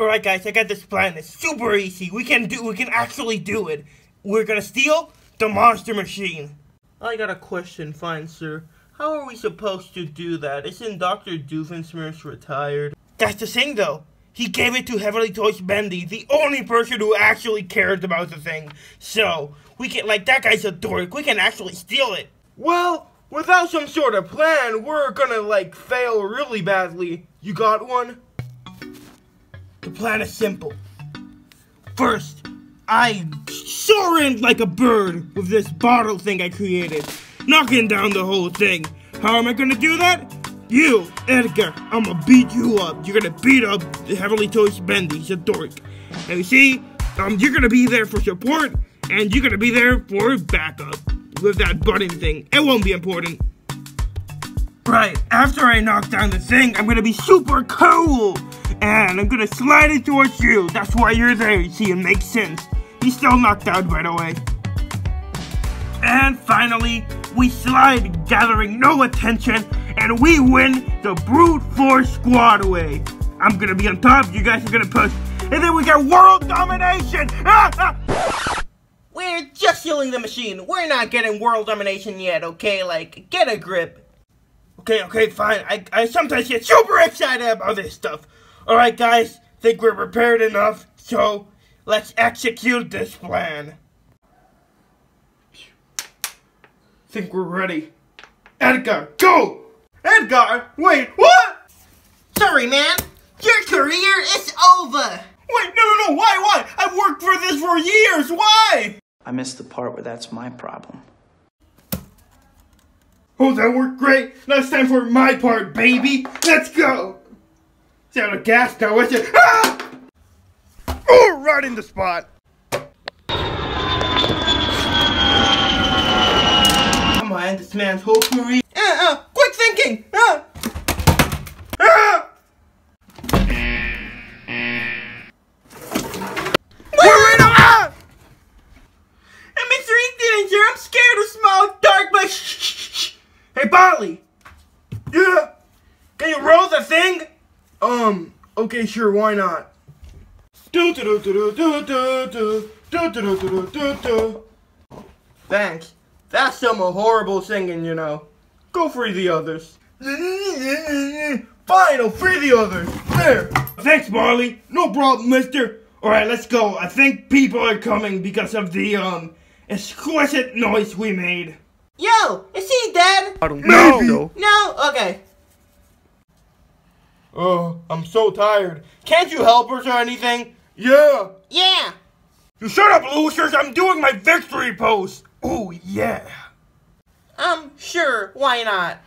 Alright guys, I got this plan. It's super easy. We can do we can actually do it. We're gonna steal the monster machine. I got a question, fine sir. How are we supposed to do that? Isn't Dr. Doofenshmirtz retired? That's the thing though. He gave it to Heavenly Toys Bendy, the only person who actually cared about the thing. So, we can, like, that guy's a dork. We can actually steal it. Well, without some sort of plan, we're gonna, like, fail really badly. You got one? The plan is simple. First, I soar in like a bird with this bottle thing I created, knocking down the whole thing. How am I gonna do that? You, Edgar, I'm gonna beat you up. You're gonna beat up the Heavenly Toys Bendy, he's a dork. And you see, um, you're gonna be there for support, and you're gonna be there for backup with that button thing. It won't be important. Right, after I knock down the thing, I'm gonna be super cool! And I'm gonna slide it towards you. That's why you're there, you see, it makes sense. He's still knocked out, by the way. And finally, we slide, gathering no attention, and we win the brute force squad away. I'm gonna be on top, you guys are gonna push, and then we get world domination! We're just stealing the machine. We're not getting world domination yet, okay? Like, get a grip. Okay, okay, fine. I, I sometimes get super excited about this stuff. Alright, guys, think we're prepared enough, so let's execute this plan. Think we're ready. Edgar, go! Edgar, wait, what? Sorry, man. Your career is over. Wait, no, no, no, why, why? I've worked for this for years, why? I missed the part where that's my problem. Oh, that worked great. Now it's time for my part, baby. Let's go. See how the gas go with it! Ah! Oh, right in the spot. Come on, this man's whole career. Uh, uh, quick thinking. Uh. Ah! Hey, Barley! Yeah? Can you roll the thing? Um, okay, sure, why not? Thanks. That's some horrible singing, you know. Go free the others. Fine, I'll free the others. There. Thanks, Marley. No problem, mister. Alright, let's go. I think people are coming because of the, um, exquisite noise we made. Yo, is he dead? I don't Maybe. No. No? Okay. Oh, I'm so tired. Can't you help us or anything? Yeah. Yeah. You shut up, losers. I'm doing my victory pose. Oh, yeah. Um, sure. Why not?